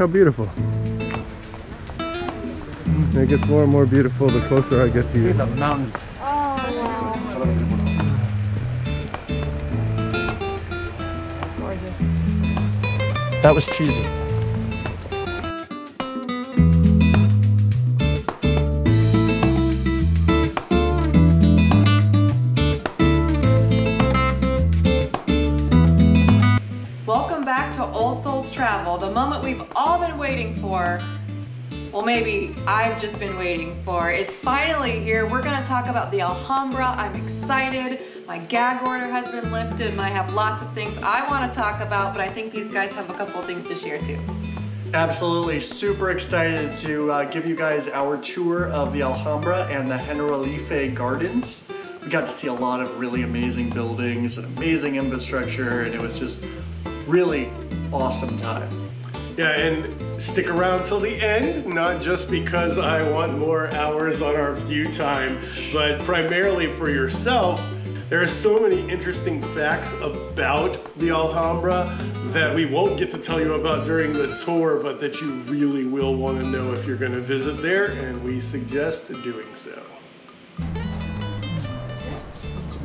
how beautiful. It gets more and more beautiful the closer I get to you. The mountains. Oh, that was cheesy. Waiting for. Well, maybe I've just been waiting for is finally here. We're gonna talk about the Alhambra. I'm excited. My gag order has been lifted and I have lots of things I wanna talk about, but I think these guys have a couple things to share too. Absolutely, super excited to uh, give you guys our tour of the Alhambra and the Generalife Gardens. We got to see a lot of really amazing buildings and amazing infrastructure, and it was just really awesome time. Yeah, and stick around till the end, not just because I want more hours on our view time, but primarily for yourself. There are so many interesting facts about the Alhambra that we won't get to tell you about during the tour, but that you really will want to know if you're going to visit there, and we suggest doing so.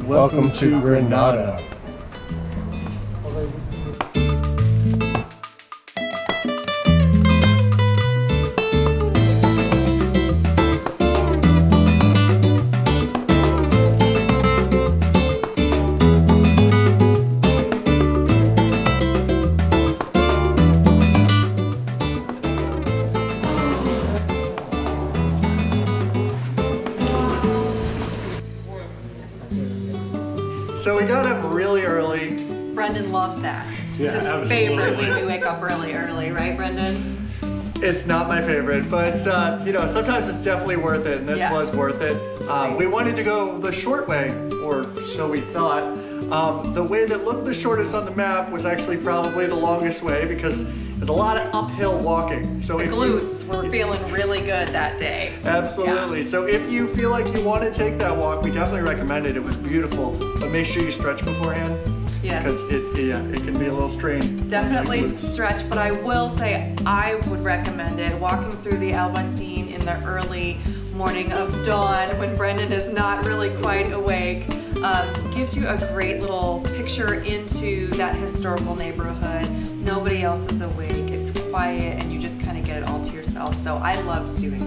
Welcome to Granada. Up really early, right, Brendon? It's not my favorite, but uh, you know, sometimes it's definitely worth it, and this Yeah. was worth it. Um, we wanted to go the short way, or so we thought. Um, the way that looked the shortest on the map was actually probably the longest way because there's a lot of uphill walking. So The if you- glutes were feeling really good that day. Absolutely. So if you feel like you want to take that walk, we definitely recommend it. It was beautiful, but make sure you stretch beforehand Yes. because it yeah it can be a little strained. Definitely stretch, but I will say I would recommend it. Walking through the Albaicin in the early morning of dawn when Brendon is not really quite awake um, gives you a great little picture into that historical neighborhood. Nobody else is awake. It's quiet, and you just kind of get it all to yourself. So I loved doing that.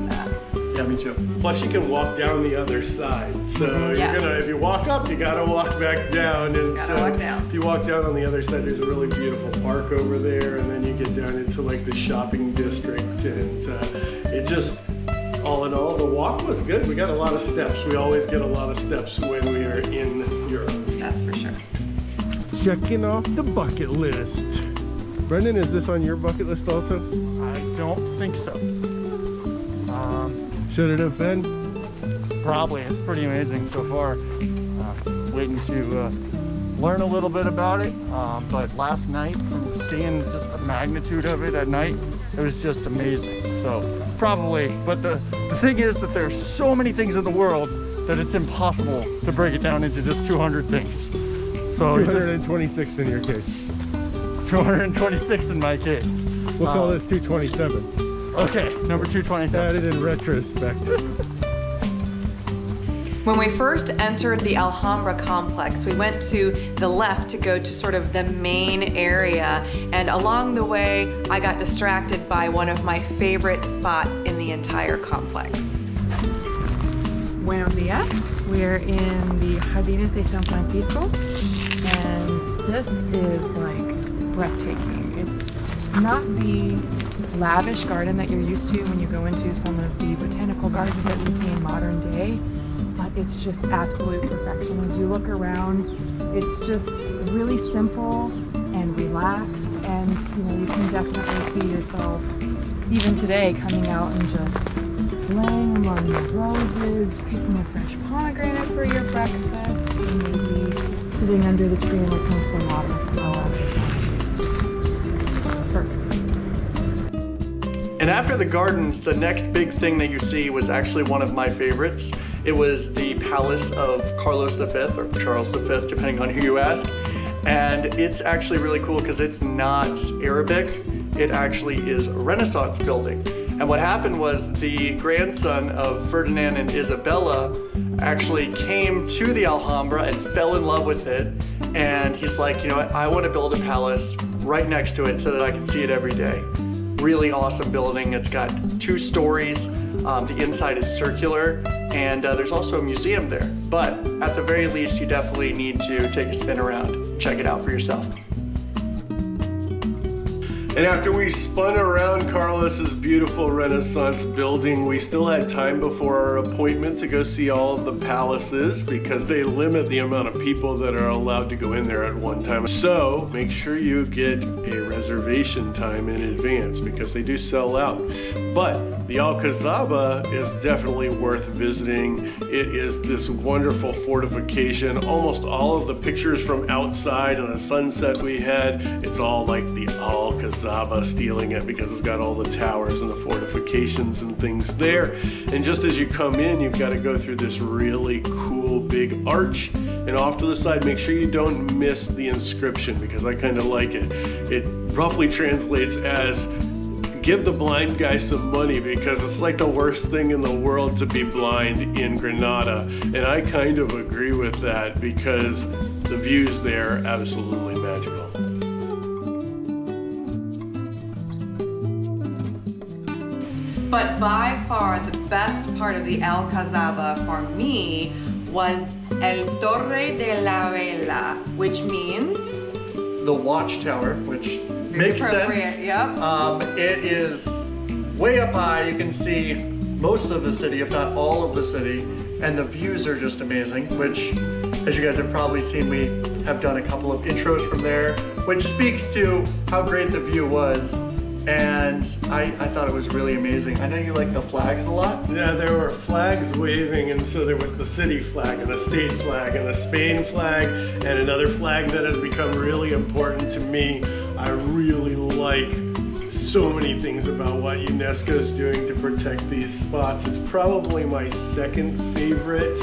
Yeah, me too. Plus, you can walk down the other side. So you're gonna, if you walk up, you gotta walk back down. And Gotta so walk down. if you walk down on the other side, there's a really beautiful park over there, and then you get down into like the shopping district, and uh, it just. All in all, the walk was good. We got a lot of steps. We always get a lot of steps when we are in Europe. That's for sure. Checking off the bucket list. Brendon, is this on your bucket list also? I don't think so. Um, Should it have been? probably. It's pretty amazing so far. Uh, waiting to uh, learn a little bit about it. Um, but last night, from seeing just the magnitude of it at night, it was just amazing. So probably. But the, the thing is that there's so many things in the world that it's impossible to break it down into just 200 things. So you just- 226 in your case. 226 in my case. We'll call Uh, this 227. Okay, number 227. Added in retrospect. When we first entered the Alhambra complex, we went to the left to go to sort of the main area, and along the way, I got distracted by one of my favorite spots in the entire complex. Buenos dias. We're in the Jardines de San Francisco, and this is like breathtaking. It's not the lavish garden that you're used to when you go into some of the botanical gardens that we see in modern day, but it's just absolute perfection. As you look around, it's just really simple and relaxed, and you know you can definitely see yourself even today coming out and just laying among the roses, picking a fresh pomegranate for your breakfast, and maybe sitting under the tree and listening to the water And after the gardens, the next big thing that you see was actually one of my favorites. It was the palace of Carlos V or Charles V, depending on who you ask. And it's actually really cool because it's not Arabic. it actually is a Renaissance building. And what happened was the grandson of Ferdinand and Isabella actually came to the Alhambra and fell in love with it. And he's like, you know what, I want to build a palace right next to it so that I can see it every day. Really awesome building. It's got two stories. Um, the inside is circular and uh, there's also a museum there. But at the very least, you definitely need to take a spin around, check it out for yourself. And after we spun around Carlos's beautiful Renaissance building, we still had time before our appointment to go see all of the palaces because they limit the amount of people that are allowed to go in there at one time. So make sure you get a reservation time in advance because they do sell out. But the Alcazaba is definitely worth visiting. It is this wonderful fortification. Almost all of the pictures from outside and the sunset we had, it's all like the Alcazaba stealing it because it's got all the towers and the fortifications and things there. And just as you come in, you've got to go through this really cool big arch. And off to the side, make sure you don't miss the inscription because I kind of like it. It roughly translates as give the blind guy some money because it's like the worst thing in the world to be blind in Granada. And I kind of agree with that because the views there are absolutely magical. But by far the best part of the Alcazaba for me was El Torre de la Vela, which means the watchtower, which makes sense. Yep. Um, it is way up high. You can see most of the city, if not all of the city, and the views are just amazing. Which, as you guys have probably seen, we have done a couple of intros from there, which speaks to how great the view was and I, I thought it was really amazing. I know you like the flags a lot. Yeah, there were flags waving, and so there was the city flag, and the state flag, and the Spain flag, and another flag that has become really important to me. I really like so many things about what UNESCO is doing to protect these spots. It's probably my second favorite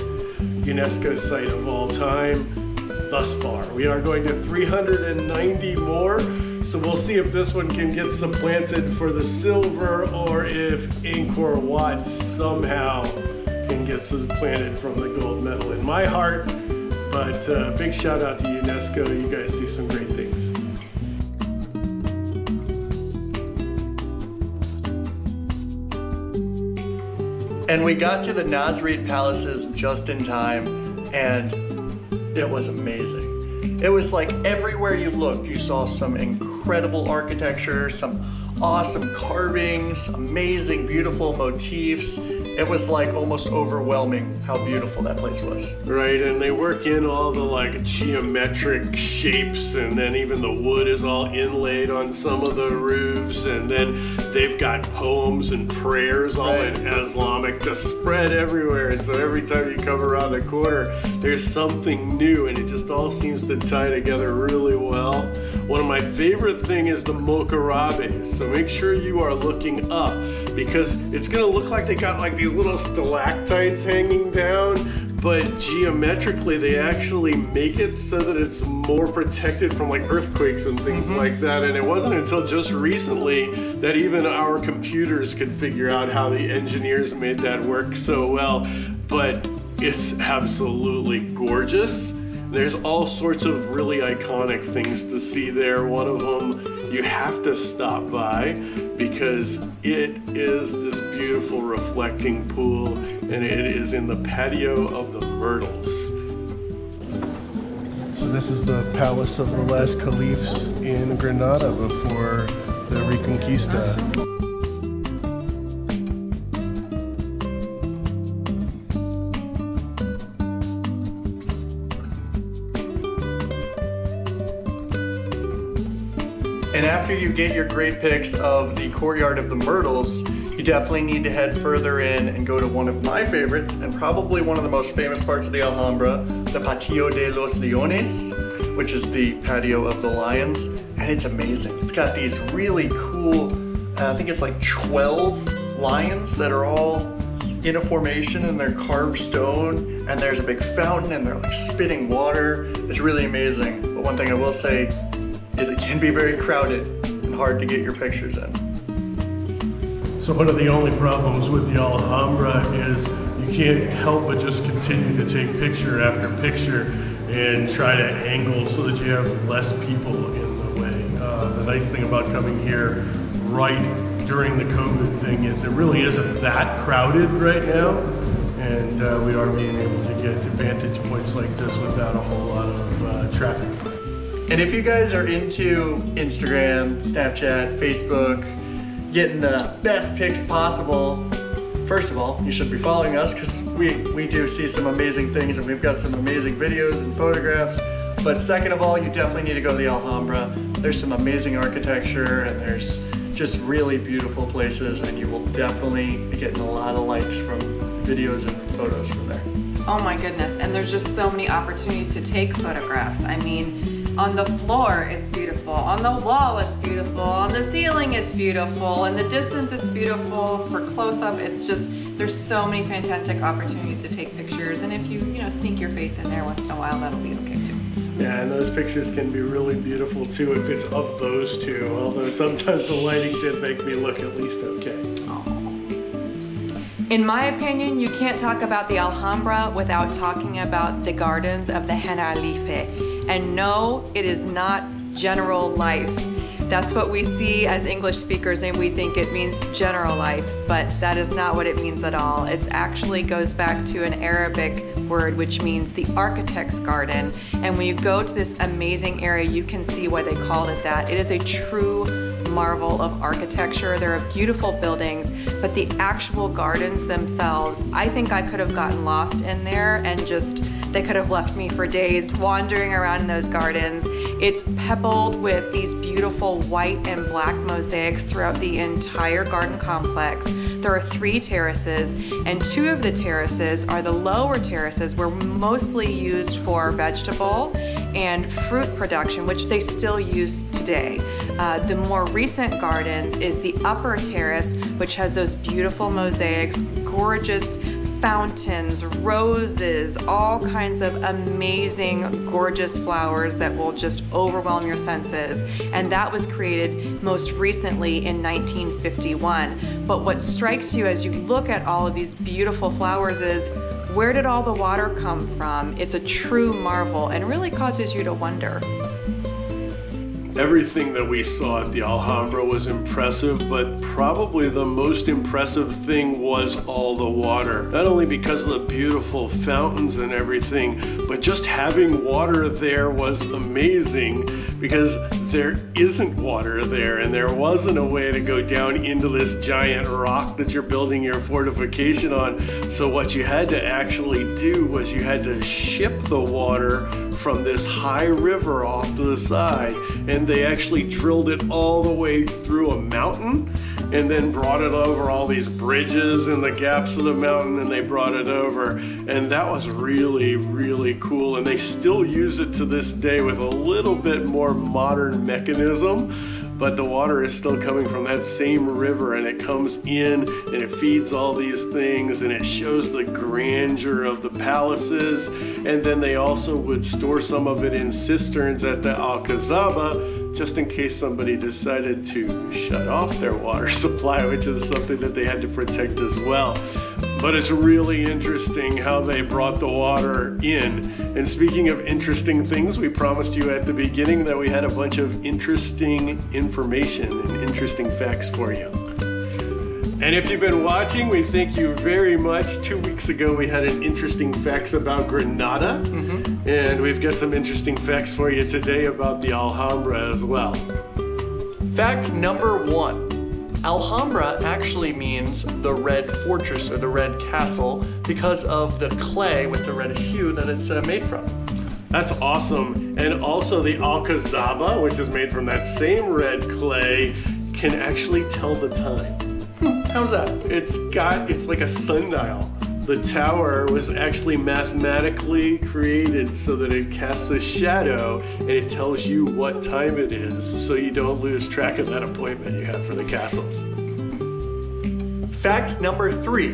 UNESCO site of all time thus far. We are going to 390 more. So we'll see if this one can get supplanted for the silver or if Angkor Wat somehow can get supplanted from the gold medal in my heart. But uh, big shout out to UNESCO. You guys do some great things. And we got to the Nasrid palaces just in time, and it was amazing. It was like everywhere you looked, you saw some incredible incredible architecture, some awesome carvings, amazing, beautiful motifs. It was like almost overwhelming how beautiful that place was. Right, and they work in all the like geometric shapes, and then even the wood is all inlaid on some of the roofs, and then they've got poems and prayers all right. in Islamic just spread everywhere. And so every time you come around the corner, there's something new, and it just all seems to tie together really well. One of my favorite thing is the mocárabes. So make sure you are looking up because it's gonna look like they got like these little stalactites hanging down, but geometrically they actually make it so that it's more protected from like earthquakes and things mm-hmm. like that. And it wasn't until just recently that even our computers could figure out how the engineers made that work so well. But it's absolutely gorgeous. There's all sorts of really iconic things to see there. One of them you have to stop by because it is this beautiful reflecting pool and it is in the patio of the Myrtles. So this is the palace of the last caliphs in Granada before the Reconquista. And after you get your great pics of the courtyard of the Myrtles, you definitely need to head further in and go to one of my favorites and probably one of the most famous parts of the Alhambra, the Patio de los Leones, which is the patio of the lions. And it's amazing. It's got these really cool, uh, I think it's like 12 lions that are all in a formation and they're carved stone and there's a big fountain and they're like spitting water. It's really amazing. But one thing I will say can be very crowded. And hard to get your pictures in. So one of the only problems with the Alhambra is you can't help but just continue to take picture after picture and try to angle so that you have less people in the way. Uh, the nice thing about coming here right during the COVID thing is it really isn't that crowded right now. And uh, we are being able to get to vantage points like this without a whole lot of uh, traffic. And if you guys are into Instagram, Snapchat, Facebook, getting the best pics possible, first of all, you should be following us because we, we do see some amazing things and we've got some amazing videos and photographs. But second of all, you definitely need to go to the Alhambra. There's some amazing architecture and there's just really beautiful places and you will definitely be getting a lot of likes from videos and photos from there. Oh my goodness, and there's just so many opportunities to take photographs. I mean, on the floor it's beautiful, on the wall it's beautiful, on the ceiling it's beautiful, in the distance it's beautiful, for close-up it's just, there's so many fantastic opportunities to take pictures, and if you, you know, sneak your face in there once in a while, that'll be okay too. Yeah, and those pictures can be really beautiful too if it's of those two, although sometimes the lighting did make me look at least okay. In my opinion, you can't talk about the Alhambra without talking about the gardens of the Generalife. And no, it is not general life. That's what we see as English speakers and we think it means general life, but that is not what it means at all. It actually goes back to an Arabic word which means the architect's garden. And when you go to this amazing area, you can see why they called it that. It is a true marvel of architecture. There are beautiful buildings, but the actual gardens themselves, I think I could have gotten lost in there and just, they could have left me for days wandering around in those gardens. It's pebbled with these beautiful white and black mosaics throughout the entire garden complex. There are three terraces, and two of the terraces are the lower terraces, were mostly used for vegetable and fruit production, which they still use today. Uh, the more recent gardens is the upper terrace, which has those beautiful mosaics, gorgeous fountains, roses, all kinds of amazing, gorgeous flowers that will just overwhelm your senses. And that was created most recently in 1951. But what strikes you as you look at all of these beautiful flowers is where did all the water come from? It's a true marvel and really causes you to wonder. Everything that we saw at the Alhambra was impressive, but probably the most impressive thing was all the water. Not only because of the beautiful fountains and everything, but just having water there was amazing because there isn't water there and there wasn't a way to go down into this giant rock that you're building your fortification on. So what you had to actually do was you had to ship the water from this high river off to the side and they actually drilled it all the way through a mountain and then brought it over all these bridges and the gaps of the mountain and they brought it over. And that was really really cool and they still use it to this day with a little bit more modern mechanism but the water is still coming from that same river and it comes in and it feeds all these things and it shows the grandeur of the palaces. And then they also would store some of it in cisterns at the Alcazaba just in case somebody decided to shut off their water supply which is something that they had to protect as well but it's really interesting how they brought the water in. And speaking of interesting things, we promised you at the beginning that we had a bunch of interesting information and interesting facts for you. And if you've been watching, we thank you very much. Two weeks ago, we had an interesting facts about Granada, mm-hmm. and we've got some interesting facts for you today about the Alhambra as well. Fact number one Alhambra actually means the red fortress or the red castle because of the clay with the red hue that it's uh, made from. That's awesome. And also the Alcazaba, which is made from that same red clay, can actually tell the time. Hmm, how's that? It's got, it's like a sundial the tower was actually mathematically created so that it casts a shadow and it tells you what time it is so you don't lose track of that appointment you have for the castles. Fact number three.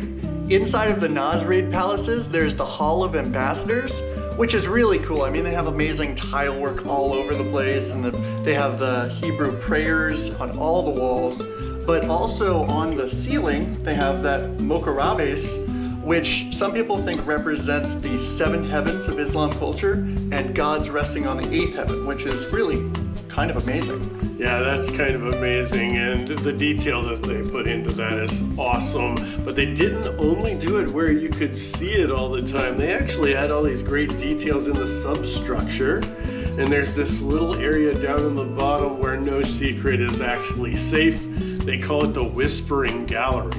Inside of the Nasrid palaces, there's the Hall of Ambassadors, which is really cool. I mean, they have amazing tile work all over the place and the They have the Hebrew prayers on all the walls, but also on the ceiling, they have that Mocárabes, which some people think represents the seven heavens of Islam culture and God's resting on the eighth heaven, which is really kind of amazing. Yeah, that's kind of amazing, and the detail that they put into that is awesome. But they didn't only do it where you could see it all the time, they actually had all these great details in the substructure. And there's this little area down in the bottom where no secret is actually safe. They call it the Whispering Gallery.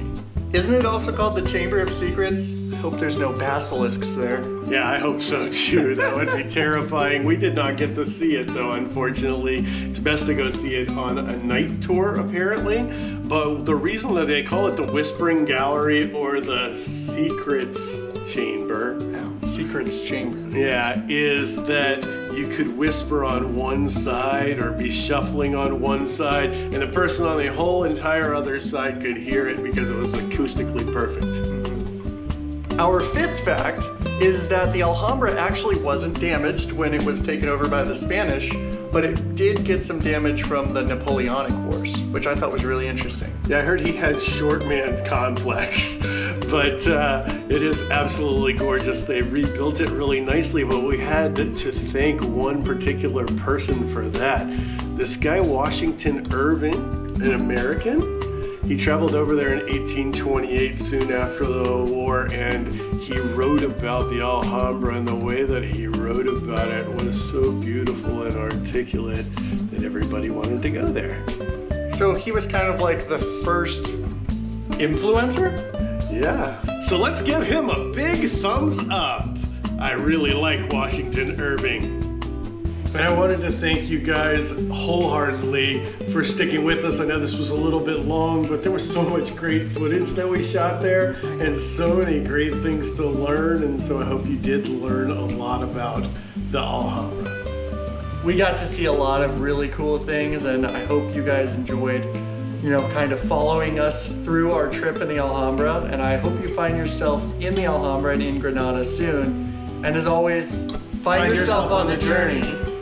Isn't it also called the Chamber of Secrets? I hope there's no basilisks there. Yeah, I hope so too. That would be terrifying. We did not get to see it though, unfortunately. It's best to go see it on a night tour, apparently. But the reason that they call it the Whispering Gallery or the Secrets Chamber, Secrets Chamber. yeah, is that you could whisper on one side or be shuffling on one side, and the person on the whole entire other side could hear it because it was acoustically perfect. Our fifth fact is that the Alhambra actually wasn't damaged when it was taken over by the Spanish, but it did get some damage from the Napoleonic Wars, which I thought was really interesting. Yeah, I heard he had short man complex, but uh, it is absolutely gorgeous. They rebuilt it really nicely, but we had to thank one particular person for that. This guy, Washington Irving, an American, he traveled over there in 1828, soon after the war, and he wrote about the Alhambra, and the way that he wrote about it was so beautiful and articulate that everybody wanted to go there. So he was kind of like the first influencer? Yeah. So let's give him a big thumbs up. I really like Washington Irving. And I wanted to thank you guys wholeheartedly for sticking with us. I know this was a little bit long, but there was so much great footage that we shot there and so many great things to learn. And so I hope you did learn a lot about the Alhambra. We got to see a lot of really cool things, and I hope you guys enjoyed, you know, kind of following us through our trip in the Alhambra. And I hope you find yourself in the Alhambra and in Granada soon. And as always, find, yourself, on the journey.